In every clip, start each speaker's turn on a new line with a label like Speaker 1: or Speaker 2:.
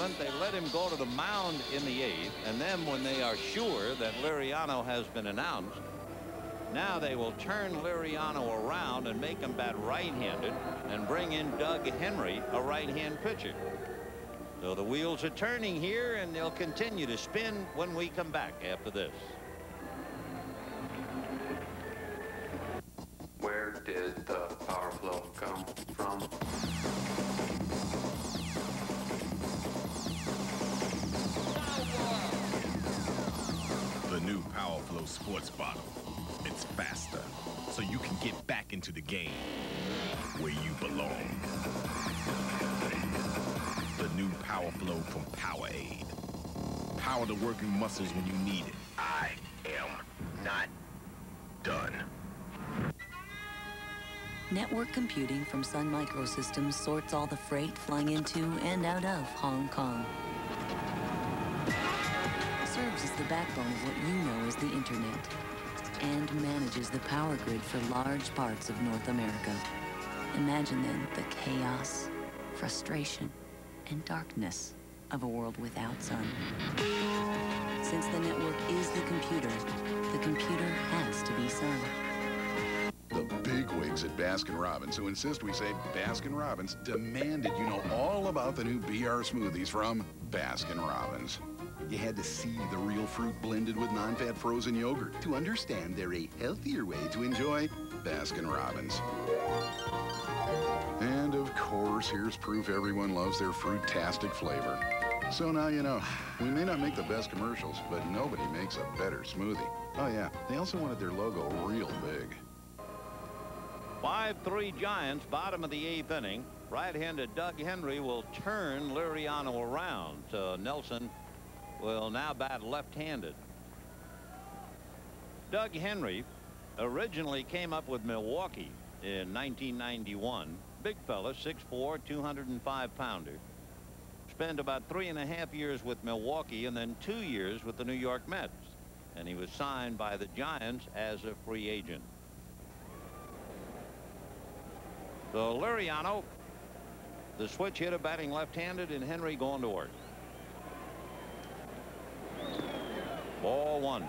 Speaker 1: seventh. They let him go to the mound in the eighth. And then when they are sure that Liriano has been announced, now they will turn Liriano around and make him bat right-handed and bring in Doug Henry, a right-hand pitcher. So the wheels are turning here and they'll continue to spin when we come back after this.
Speaker 2: Where did the power flow come from?
Speaker 3: Flow sports bottle. It's faster, so you can get back into the game where you belong. The new Power Flow from Powerade. Power the working muscles when you need it. I am not done.
Speaker 4: Network computing from Sun Microsystems sorts all the freight flying into and out of Hong Kong. The backbone of what you know as the Internet. And manages the power grid for large parts of North America. Imagine then the chaos, frustration, and darkness of a world without sun. Since the network is the computer, the computer has to be sun.
Speaker 5: The bigwigs at Baskin-Robbins who insist we say Baskin-Robbins demanded you know all about the new BR smoothies from Baskin-Robbins. You had to see the real fruit blended with non-fat frozen yogurt to understand they're a healthier way to enjoy Baskin-Robbins. And of course, here's proof everyone loves their fruit-tastic flavor. So now you know, we may not make the best commercials, but nobody makes a better smoothie. Oh yeah, they also wanted their logo real big.
Speaker 1: 5-3 Giants, bottom of the eighth inning. Right-handed Doug Henry will turn Liriano around. So Nelson will now bat left-handed. Doug Henry originally came up with Milwaukee in 1991. Big fella, 6'4", 205 pounder. Spent about three and a half years with Milwaukee and then two years with the New York Mets. And he was signed by the Giants as a free agent. So Liriano, the switch hitter batting left-handed and Henry going to work. Ball one.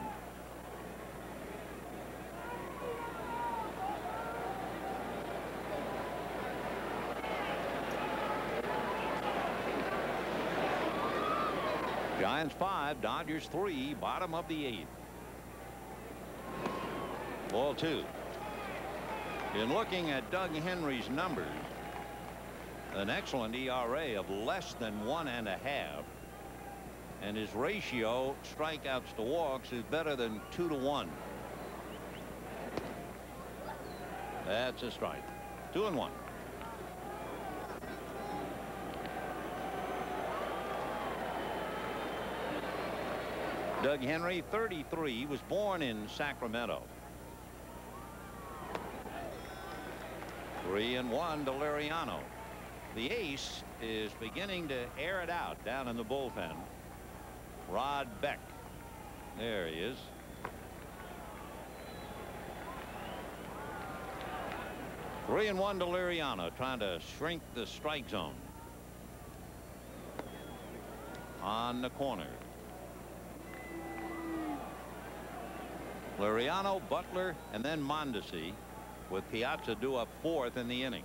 Speaker 1: Giants five, Dodgers three, bottom of the eighth. Ball two. In looking at Doug Henry's numbers, an excellent ERA of less than one and a half. And his ratio strikeouts to walks is better than two to one. That's a strike. Two and one. Doug Henry, 33, was born in Sacramento. Three and one to Liriano. The ace is beginning to air it out down in the bullpen. Rod Beck. There he is. Three and one to Liriano trying to shrink the strike zone. On the corner. Liriano, Butler, and then Mondesi with Piazza due up fourth in the inning.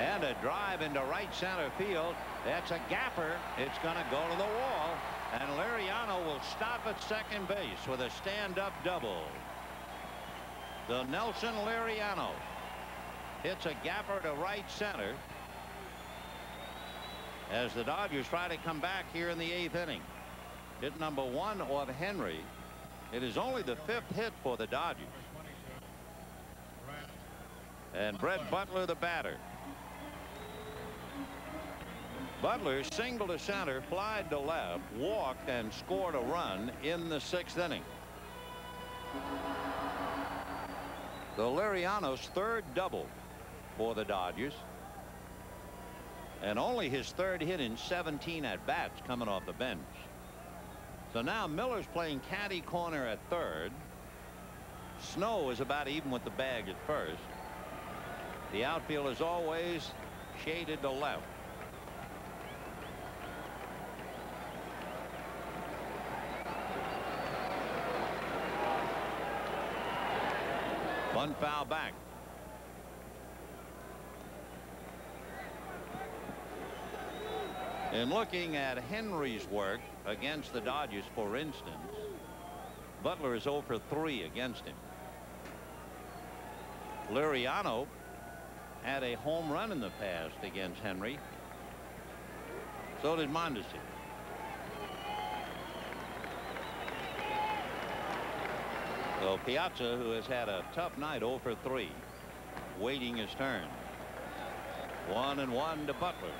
Speaker 1: And a drive into right center field. That's a gapper. It's going to go to the wall. And Liriano will stop at second base with a stand-up double. The Nelson Liriano hits a gapper to right center as the Dodgers try to come back here in the eighth inning. Hit number one of Henry. It is only the fifth hit for the Dodgers. And Brett Butler the batter. Butler singled to center, flied to left, walked, and scored a run in the sixth inning. The Liriano's third double for the Dodgers. And only his third hit in 17 at bats coming off the bench. So now Mueller's playing caddy corner at third. Snow is about even with the bag at first. The outfield is always shaded to left. One foul back. In looking at Henry's work against the Dodgers, for instance, Butler is over 3 against him. Liriano had a home run in the past against Henry. So did Mondesi. So Piazza, who has had a tough night oh over 3, waiting his turn. One and one to Butler.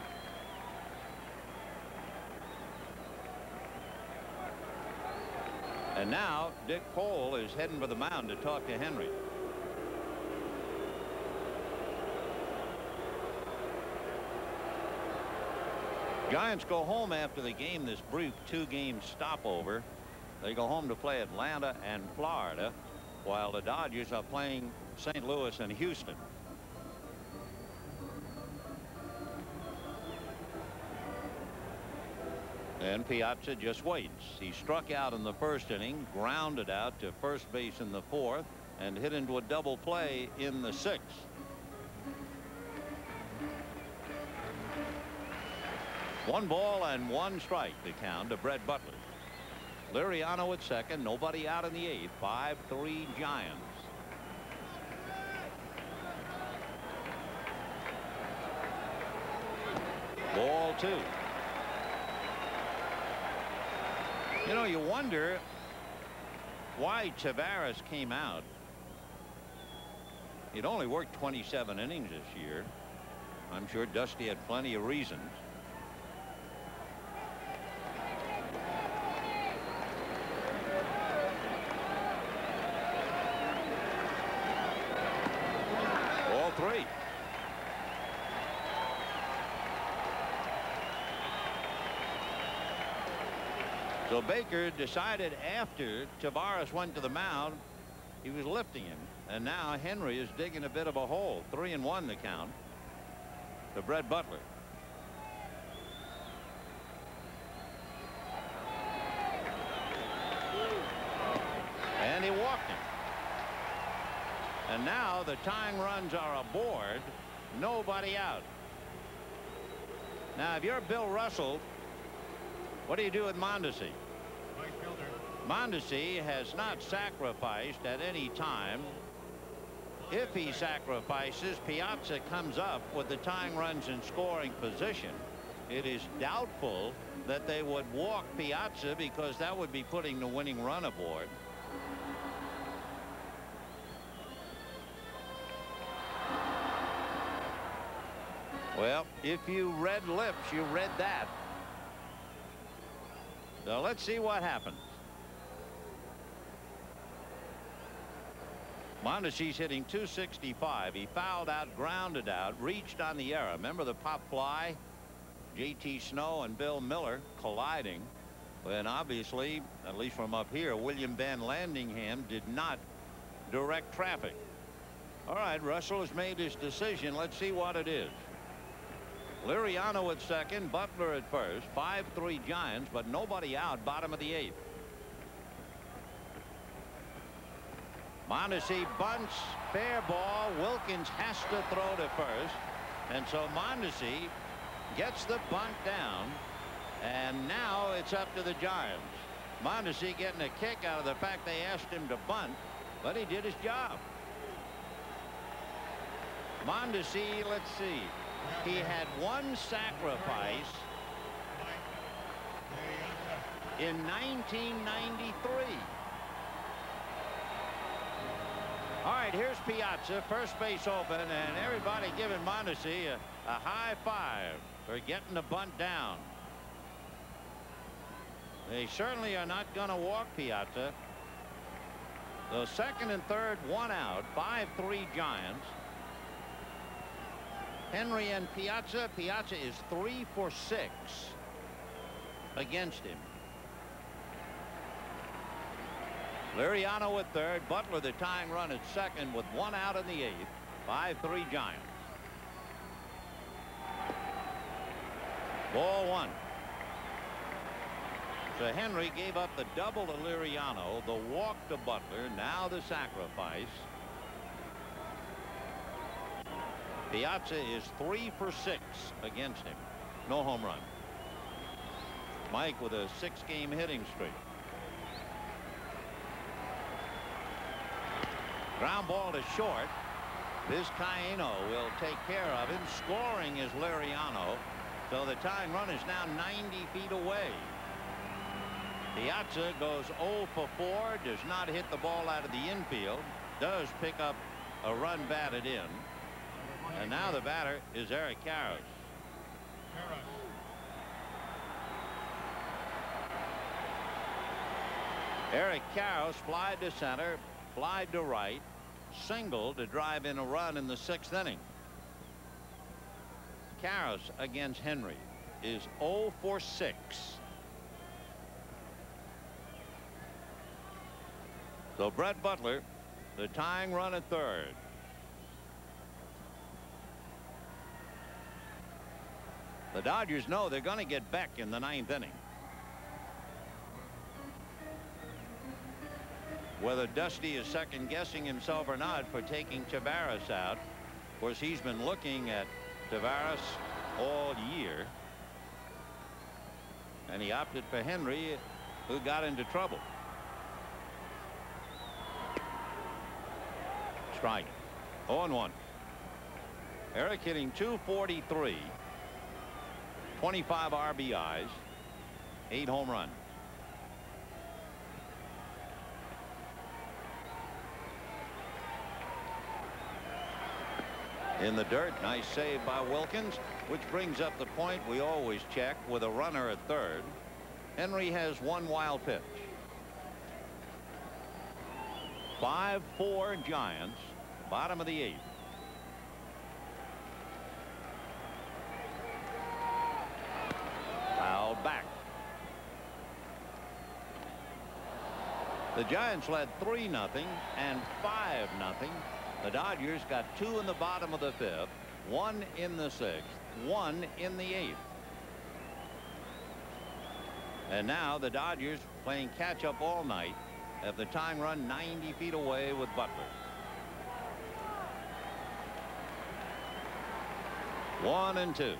Speaker 1: And now Dick Pole is heading for the mound to talk to Henry. Giants go home after the game this brief two game stopover. They go home to play Atlanta and Florida while the Dodgers are playing St. Louis and Houston. And Piazza just waits. He struck out in the first inning, grounded out to first base in the fourth, and hit into a double play in the sixth. One ball and one strike to count to Brett Butler. Liriano at second, nobody out in the eighth, 5-3 Giants. Ball two. You know, you wonder why Tavarez came out. He'd only worked 27 innings this year. I'm sure Dusty had plenty of reasons. All three. So Baker decided after Tavarez went to the mound, he was lifting him. And now Henry is digging a bit of a hole. Three and one the count to Brett Butler. And he walked him. And now the tying runs are aboard. Nobody out. Now, if you're Bill Russell, what do you do with Mondesi? Mondesi has not sacrificed at any time. If he sacrifices, Piazza comes up with the tying runs in scoring position. It is doubtful that they would walk Piazza because that would be putting the winning run aboard. Well, if you read lips, you read that. So let's see what happens. Mondesi's hitting 265. He fouled out, grounded out, reached on the error. Remember the pop fly? J.T. Snow and Bill Mueller colliding. And obviously, at least from up here, William Van Landingham did not direct traffic. All right, Russell has made his decision. Let's see what it is. Liriano at second, Butler at first, 5-3 Giants, but nobody out, bottom of the eighth. Mondesi bunts, fair ball. Wilkins has to throw to first. And so Mondesi gets the bunt down. And now it's up to the Giants. Mondesi getting a kick out of the fact they asked him to bunt, but he did his job. Mondesi, let's see. He had one sacrifice in 1993. All right, here's Piazza, first base open, and everybody giving Mondesi a, a high five for getting the bunt down. They certainly are not going to walk Piazza. The second and third, one out, 5-3 Giants. Henry and Piazza. Piazza is three for six against him. Liriano at third. Butler the tying run at second with one out in the eighth. 5-3 Giants. Ball one. So Henry gave up the double to Liriano, the walk to Butler, now the sacrifice. Piazza is three for six against him. No home run. Mike with a six game hitting streak. Ground ball to short. Vizcaino will take care of him. Scoring is Liriano. So the tying run is now 90 feet away. Piazza goes 0 for 4. Does not hit the ball out of the infield. Does pick up a run batted in. And now the batter is Eric Karros. Eric Karros fly to center, fly to right, single to drive in a run in the sixth inning. Karros against Henry is 0 for 6. So Brett Butler, the tying run at third. The Dodgers know they're going to get back in the ninth inning. Whether Dusty is second guessing himself or not for taking Tavarez out. Of course, he's been looking at Tavarez all year. And he opted for Henry, who got into trouble. Strike. 0 1. Eric hitting 243. 25 RBIs. Eight home runs. in the dirt. Nice save by Wilkins, which brings up the point we always check with a runner at third. Henry has one wild pitch. 5-4 Giants, bottom of the eighth. The Giants led 3 nothing and 5 nothing the Dodgers got two in the bottom of the fifth, one in the sixth, one in the eighth. And now the Dodgers playing catch up all night have the time run 90 feet away with Butler. One and two.